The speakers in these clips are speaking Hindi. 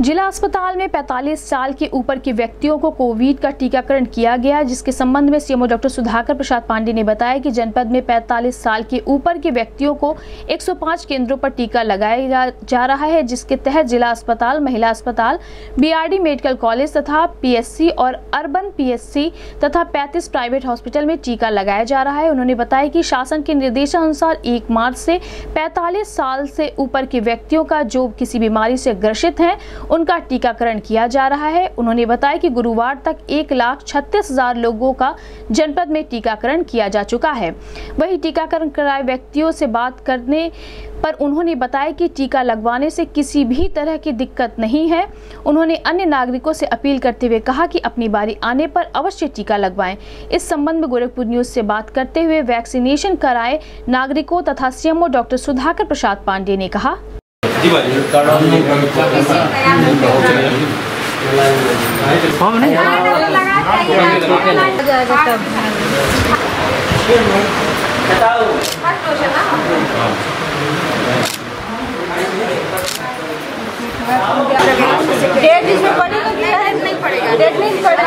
जिला अस्पताल में 45 साल के ऊपर के व्यक्तियों को कोविड का टीकाकरण किया गया जिसके संबंध में सीएमओ डॉक्टर सुधाकर प्रसाद पांडे ने बताया कि जनपद में 45 साल के ऊपर के व्यक्तियों को 105 केंद्रों पर टीका लगाया जा, रहा है जिसके तहत जिला अस्पताल महिला अस्पताल बीआरडी मेडिकल कॉलेज तथा पीएससी और अर्बन पीएससी तथा 35 प्राइवेट हॉस्पिटल में टीका लगाया जा रहा है। उन्होंने बताया कि शासन के निर्देशानुसार एक मार्च से पैंतालीस साल से ऊपर के व्यक्तियों का जो किसी बीमारी से ग्रसित हैं उनका टीकाकरण किया जा रहा है। उन्होंने बताया कि गुरुवार तक एक लाख छत्तीस हज़ार लोगों का जनपद में टीकाकरण किया जा चुका है। वही टीकाकरण कराए व्यक्तियों से बात करने पर उन्होंने बताया कि टीका लगवाने से किसी भी तरह की दिक्कत नहीं है। उन्होंने अन्य नागरिकों से अपील करते हुए कहा कि अपनी बारी आने पर अवश्य टीका लगवाएँ। इस संबंध में गोरखपुर न्यूज़ से बात करते हुए वैक्सीनेशन कराए नागरिकों तथा सीएमओ डॉक्टर सुधाकर प्रसाद पांडे ने कहा। हम नहीं डेट इसमें पड़ेगा कि नहीं पड़ेगा डेट नहीं पड़ेगा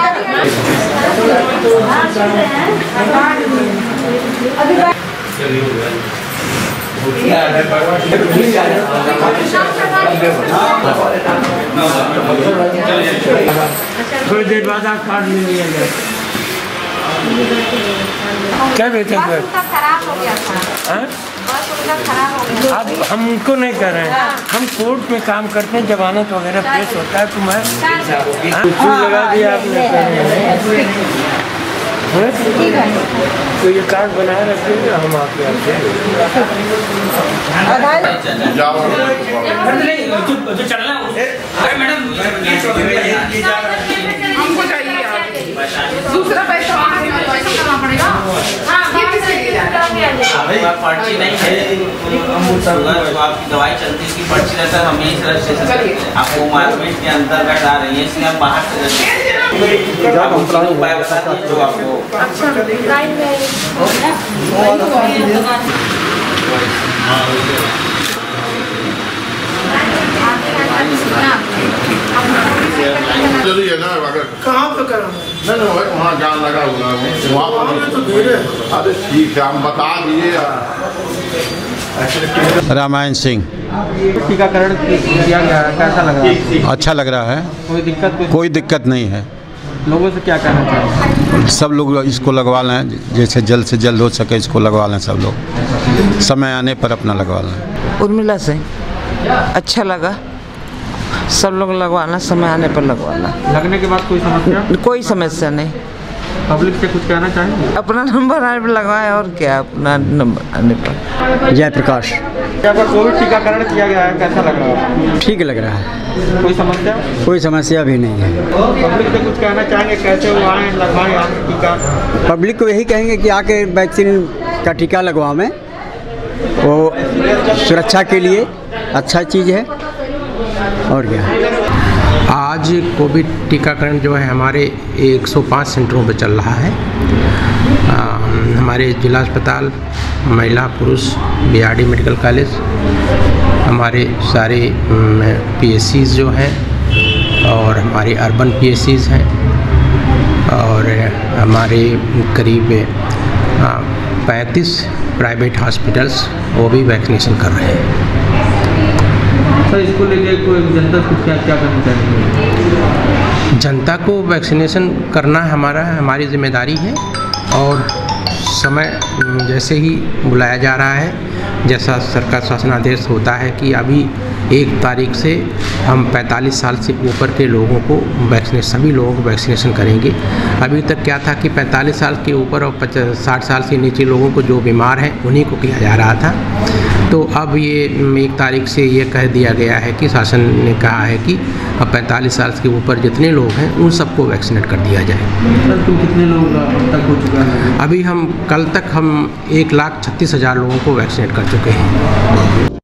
थोड़ी देर बाद आप कार्ड ले लिया क्या बेहतर है खराब हो गया था अब हम उनको नहीं कर रहे हैं। हम कोर्ट में काम करते हैं जमानत वगैरह पेश होता है तो मैं? लगा दिया आपने हाँ? तो ये कार्ड बनाए रखिएगा हम आपके आपसे जो चलना है अरे मैडम हमको चाहिए दूसरा पैसा वहाँ से पैसा करना पड़ेगा। रहा है? अभी पर्ची नहीं है। आपकी दवाई चलती है पर्ची रहता है हम यहीं से रजिस्ट्रेशन करते हैं। आपको मार्केट के अंतर्गत आ रही है इसलिए हम बाहर से ज़रूरी है ना अगर कहाँ पे कर नहीं नहीं वही जान लगा हुआ है वहाँ पर अरे ठीक है हम बता दिए रामायण सिंह। टीकाकरण किया गया कैसा लग रहा है? अच्छा लग रहा है। कोई दिक्कत? कोई दिक्कत नहीं है। लोगों से क्या कहना चाहिए सब लोग इसको लगवा लें जैसे जल्द से जल्द हो सके इसको लगवा लें सब लोग। समय आने पर अपना लगवा लें। उर्मिला से अच्छा लगा। सब लोग लगवाना समय आने पर लगवाना लगने के बाद कोई समस्या? कोई समस्या नहीं। पब्लिक से कुछ कहना चाहेंगे? अपना नंबर आने पर लगवाएँ और क्या अपना नंबर आने पर। जयप्रकाश यहाँ पर कोविड टीकाकरण किया गया है? कैसा लग रहा है? ठीक लग रहा है। कोई समस्या? कोई समस्या भी नहीं है। पब्लिक से कुछ कहना चाहेंगे? कैसे वो आए लगवाएँ टीका? पब्लिक को यही कहेंगे कि आके वैक्सीन का टीका लगवावें वो सुरक्षा के लिए अच्छा चीज़ है। और क्या। आज कोविड टीकाकरण जो है हमारे 105 सेंटरों पर चल रहा है। आ, हमारे जिला अस्पताल महिला पुरुष बीआरडी मेडिकल कॉलेज हमारे सारे पी जो हैं और हमारे अर्बन पी हैं और हमारे करीब पैंतीस प्राइवेट हॉस्पिटल्स वो भी वैक्सीनेशन कर रहे हैं। सर इसको लेके कोई जनता कुछ क्या क्या करना चाहेंगे? जनता को वैक्सीनेशन करना हमारा हमारी ज़िम्मेदारी है और समय जैसे ही बुलाया जा रहा है, जैसा सरकार शासनादेश होता है कि अभी एक तारीख से हम 45 साल से ऊपर के लोगों को वैक्सीनेशन सभी लोगों को वैक्सीनेशन करेंगे। अभी तक क्या था कि 45 साल के ऊपर और 60 साल से नीचे लोगों को जो बीमार हैं, उन्हीं को किया जा रहा था। तो अब ये एक तारीख से ये कह दिया गया है कि शासन ने कहा है कि अब 45 साल के ऊपर जितने लोग हैं उन सबको वैक्सीनेट कर दिया जाए। तो कितने लोग अब तक हो चुका है? अभी हम कल तक हम एक लाख छत्तीस हज़ार लोगों को वैक्सीनेट कर चुके हैं।